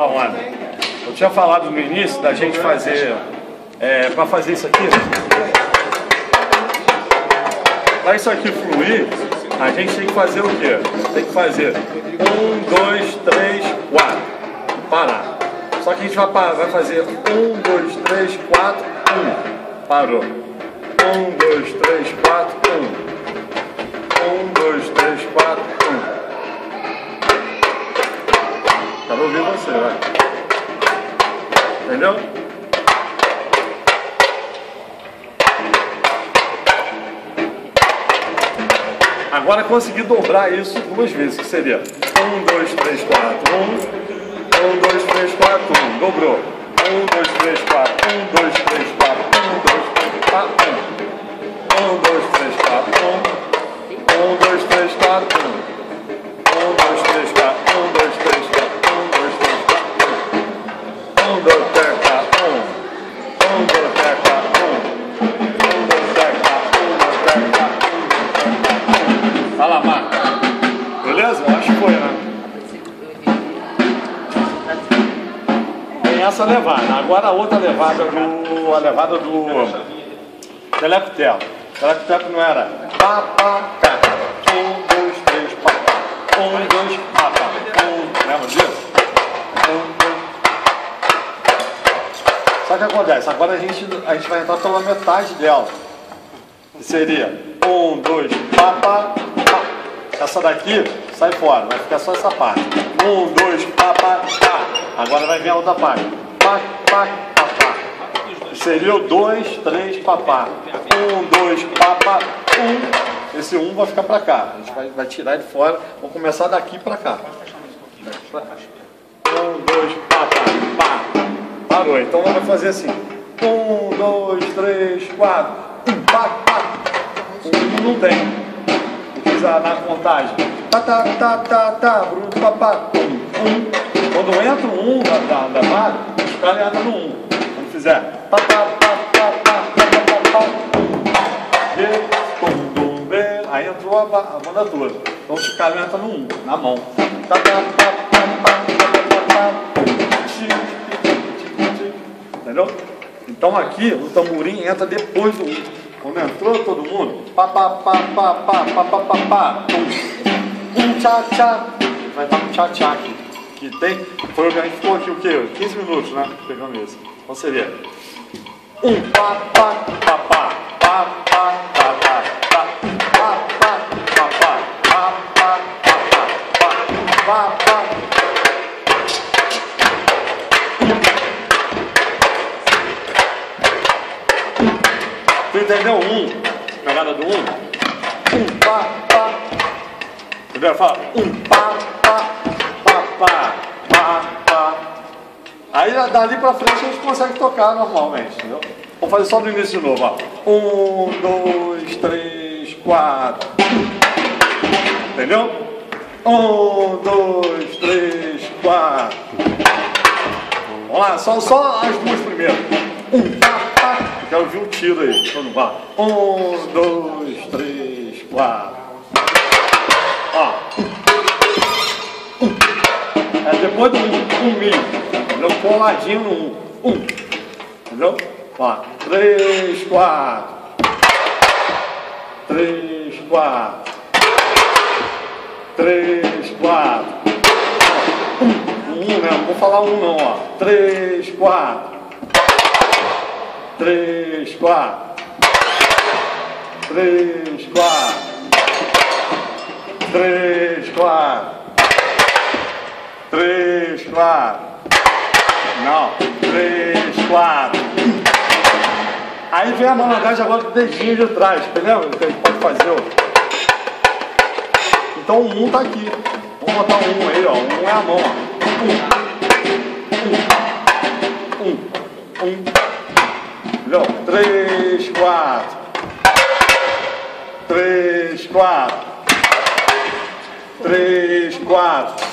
Olha, eu tinha falado no início da gente fazer, é, para fazer isso aqui, para isso aqui fluir, a gente tem que fazer o quê? Tem que fazer um, dois, três, quatro, parar. Só que a gente vai, vai fazer um, dois, três, quatro, um, parou. Um, dois, três, quatro. Um, Quero ouvir você, vai. Entendeu? Agora consegui dobrar isso duas vezes, que seria 1, 2, 3, 4, 1, 1, 2, 3, 4, 1, dobrou. 1, 2, 3, 4, 1, 2, 3, 4, 1, 2, 3, 4, 1, 1, 2, 3, 4, 1, 1, 2, 3, 4, 1. Tem essa levada. Agora a outra levada do. A levada do. Telecotelo. Telecotelo não era pá, pá, cá. Um, dois, três, pá. Um, dois, pá, pá. Um, lembra disso? Um, dois. O que acontece? Agora a gente, a gente vai entrar pela metade dela. Que seria um, dois, pá, pá, pá. Essa daqui sai fora, vai ficar só essa parte. Um, dois, pá, pá, pá. Agora vai vir a outra parte. Pá, pá, pá, pá. Seria o dois, três, pá, pá. Um, dois, pá, pá, um. Esse um vai ficar pra cá. A gente vai, vai tirar ele fora. Vamos começar daqui pra cá. Um, dois, pá, pá. Parou. Então vamos fazer assim. Um, dois, três, quatro. Pá, pá. Um não tem. Fiz a, na contagem. Tá, tá, tá, tá, tá. Bruno, pá, pá. Um, um. Quando entra um um da, da, da vaga, os caras entram no um. Quando fizer. Tá, tá, tá, tá, tá, tá, tá, tá, tá. Um. E. Aí entrou a, a banda toda. Então os caras entram no um, na mão. Tá, tá, tá, tá, tá, tá, tá, tá, tá. Entendeu? Então aqui o tamborim entra depois do um. Quando entrou todo mundo, pá, pá, pá, pá, pá, pá, pá, pá, pá, pum. Um tchá, tchá. Vai estar um tchá, tchá aqui. Que tem, foi o que a gente ficou aqui o quê? 15 minutos, né? Pegando esse. Então seria um pá, pá, pá, pá, pá, pá, pá, pá, pá, pá, pá, pá, pá, pá, pá, pá, pá, pá, pá. Tu entendeu um? Pegada do um? Um pá, Entendeu? Fala um pá, pá, pá, pá, pá, pá. Aí dali pra frente a gente consegue tocar normalmente, entendeu? Vamos fazer só do início de novo, ó. Um, dois, três, quatro. Entendeu? Um, dois, três, quatro. Vamos lá, só, só as duas primeiras. Um, pá, pá. Eu quero ouvir um tiro aí. Mundo vai. Um, dois, três, quatro. É depois do um, um mi. Entendeu? Coladinho no um. Um. Entendeu? Ó. Três, quatro. Três, quatro. Três, quatro. Um, um né? Não vou falar um não, ó. Três, quatro. Três, quatro. Três, quatro. Três, quatro. Três, quatro. Não. Três, quatro. Aí vem a malandragem agora do dedinho de trás, entendeu? Que a gente pode fazer. ó. Então o um tá aqui. Vamos botar um aí, ó. Um é a mão, ó. Um. Um. Um. Entendeu? Três, quatro. Três, quatro três, quatro.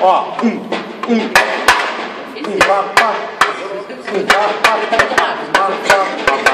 Ó, um, um, um, papá, um, papá, Um, papá, papá.